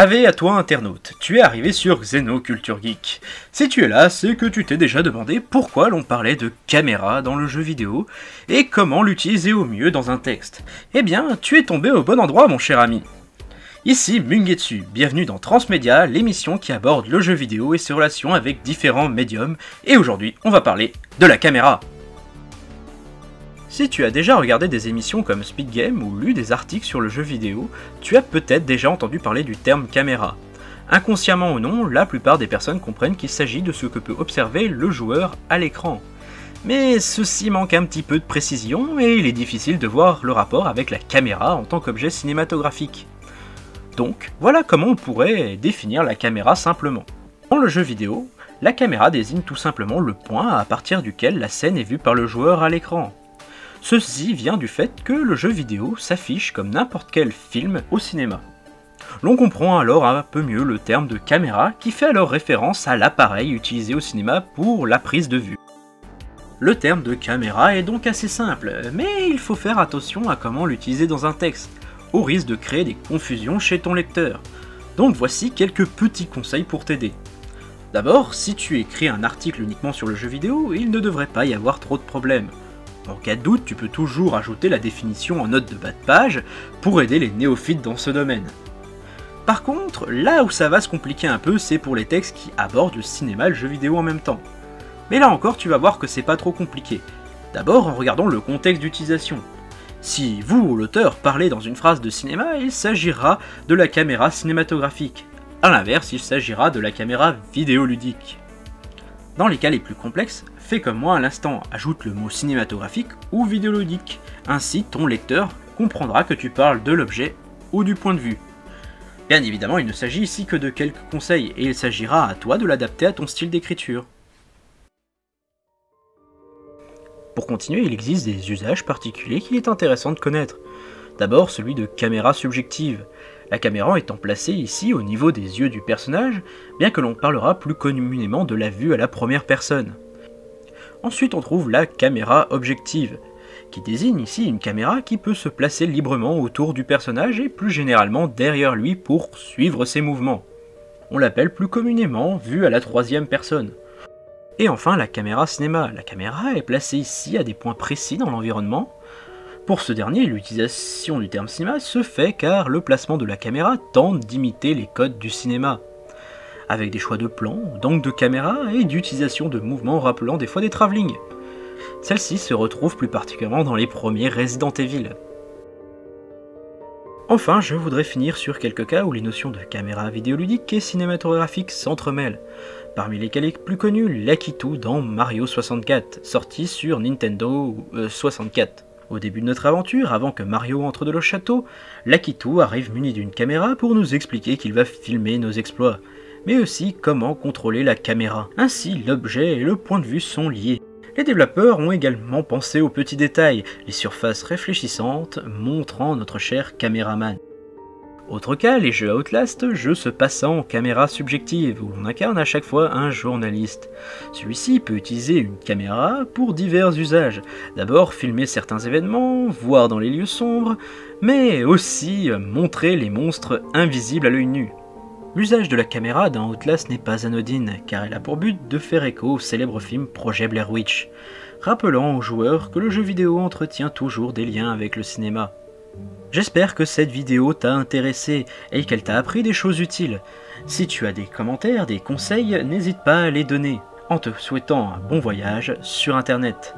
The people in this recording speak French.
Ave à toi internaute, tu es arrivé sur Xeno Culture Geek. Si tu es là, c'est que tu t'es déjà demandé pourquoi l'on parlait de caméra dans le jeu vidéo et comment l'utiliser au mieux dans un texte. Eh bien, tu es tombé au bon endroit mon cher ami. Ici Mungetsu, bienvenue dans Transmedia, l'émission qui aborde le jeu vidéo et ses relations avec différents médiums, et aujourd'hui on va parler de la caméra. Si tu as déjà regardé des émissions comme Speed Game ou lu des articles sur le jeu vidéo, tu as peut-être déjà entendu parler du terme caméra. Inconsciemment ou non, la plupart des personnes comprennent qu'il s'agit de ce que peut observer le joueur à l'écran. Mais ceci manque un petit peu de précision et il est difficile de voir le rapport avec la caméra en tant qu'objet cinématographique. Donc, voilà comment on pourrait définir la caméra simplement. Dans le jeu vidéo, la caméra désigne tout simplement le point à partir duquel la scène est vue par le joueur à l'écran. Ceci vient du fait que le jeu vidéo s'affiche comme n'importe quel film au cinéma. L'on comprend alors un peu mieux le terme de caméra qui fait alors référence à l'appareil utilisé au cinéma pour la prise de vue. Le terme de caméra est donc assez simple, mais il faut faire attention à comment l'utiliser dans un texte, au risque de créer des confusions chez ton lecteur. Donc voici quelques petits conseils pour t'aider. D'abord, si tu écris un article uniquement sur le jeu vidéo, il ne devrait pas y avoir trop de problèmes. En cas de doute, tu peux toujours ajouter la définition en note de bas de page pour aider les néophytes dans ce domaine. Par contre, là où ça va se compliquer un peu, c'est pour les textes qui abordent le cinéma et le jeu vidéo en même temps. Mais là encore, tu vas voir que c'est pas trop compliqué. D'abord en regardant le contexte d'utilisation. Si vous, l'auteur, parlez dans une phrase de cinéma, il s'agira de la caméra cinématographique. A l'inverse, il s'agira de la caméra vidéoludique. Dans les cas les plus complexes, fais comme moi à l'instant, ajoute le mot cinématographique ou vidéoludique. Ainsi, ton lecteur comprendra que tu parles de l'objet ou du point de vue. Bien évidemment, il ne s'agit ici que de quelques conseils, et il s'agira à toi de l'adapter à ton style d'écriture. Pour continuer, il existe des usages particuliers qu'il est intéressant de connaître. D'abord celui de caméra subjective, la caméra étant placée ici au niveau des yeux du personnage, bien que l'on parlera plus communément de la vue à la première personne. Ensuite on trouve la caméra objective, qui désigne ici une caméra qui peut se placer librement autour du personnage et plus généralement derrière lui pour suivre ses mouvements. On l'appelle plus communément vue à la troisième personne. Et enfin la caméra cinéma. La caméra est placée ici à des points précis dans l'environnement. Pour ce dernier, l'utilisation du terme cinéma se fait car le placement de la caméra tente d'imiter les codes du cinéma avec des choix de plan, d'angle de caméra et d'utilisation de mouvements rappelant des fois des travelling. Celle-ci se retrouve plus particulièrement dans les premiers Resident Evil. Enfin, je voudrais finir sur quelques cas où les notions de caméra vidéoludique et cinématographique s'entremêlent, parmi lesquels est plus connu l'Akitu dans Mario 64, sorti sur Nintendo 64. Au début de notre aventure, avant que Mario entre dans le château, l'Akitu arrive muni d'une caméra pour nous expliquer qu'il va filmer nos exploits, mais aussi comment contrôler la caméra. Ainsi, l'objet et le point de vue sont liés. Les développeurs ont également pensé aux petits détails, les surfaces réfléchissantes montrant notre cher caméraman. Autre cas, les jeux Outlast, jeux se passant en caméra subjective, où l'on incarne à chaque fois un journaliste. Celui-ci peut utiliser une caméra pour divers usages. D'abord filmer certains événements, voir dans les lieux sombres, mais aussi montrer les monstres invisibles à l'œil nu. L'usage de la caméra dans Outlast n'est pas anodine, car elle a pour but de faire écho au célèbre film Projet Blair Witch, rappelant aux joueurs que le jeu vidéo entretient toujours des liens avec le cinéma. J'espère que cette vidéo t'a intéressé et qu'elle t'a appris des choses utiles. Si tu as des commentaires, des conseils, n'hésite pas à les donner, en te souhaitant un bon voyage sur internet.